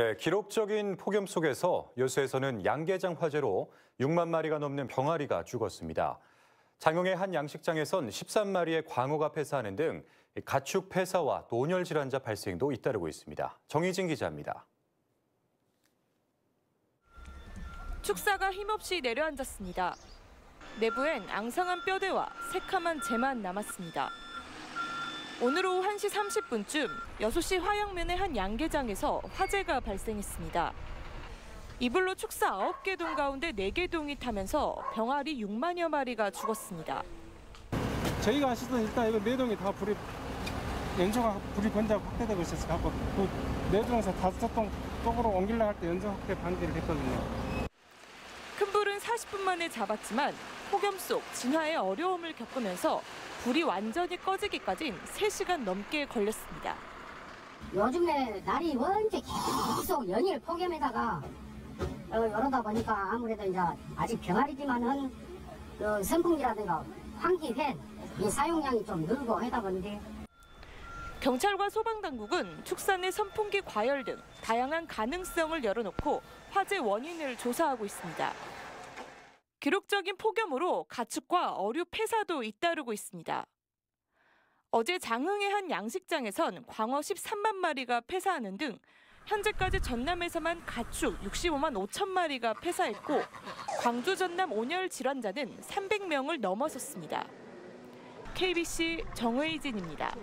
네, 기록적인 폭염 속에서 여수에서는 양계장 화재로 6만 마리가 넘는 병아리가 죽었습니다. 장흥의 한 양식장에선 13마리의 광어가 폐사하는 등 가축 폐사와 노열 질환자 발생도 잇따르고 있습니다. 정희진 기자입니다. 축사가 힘없이 내려앉았습니다. 내부엔 앙상한 뼈대와 새카만 재만 남았습니다. 오늘 오후 1시 30분쯤 여수시 화양면의 한 양계장에서 화재가 발생했습니다. 이불로 축사 9개 동 가운데 4개 동이 타면서 병아리 6만여 마리가 죽었습니다. 저희가 아시던 일단 이거 네 동이 다 불이 연소가 불이 번지하고 확대되고 있어서 갖고 그네 동에서 다섯 동 쪽으로 옮기려 할 때 연소 확대 반대를 했거든요. 큰 불은 40분 만에 잡았지만 폭염 속 진화의 어려움을 겪으면서 불이 완전히 꺼지기까진 3시간 넘게 걸렸습니다. 요즘에 날이 원체 계속 연일 폭염에다가 어, 이러다 보니까 아무래도 이제 아직 병아리지만은 그 선풍기라든가 환기 팬이 사용량이 좀 늘고 하다 보는데 경찰과 소방당국은 축산의 선풍기 과열 등 다양한 가능성을 열어놓고 화재 원인을 조사하고 있습니다. 기록적인 폭염으로 가축과 어류 폐사도 잇따르고 있습니다. 어제 장흥의 한 양식장에선 광어 13만 마리가 폐사하는 등 현재까지 전남에서만 가축 65만 5천 마리가 폐사했고 광주 전남 온열 질환자는 300명을 넘어섰습니다. KBC 정의진입니다.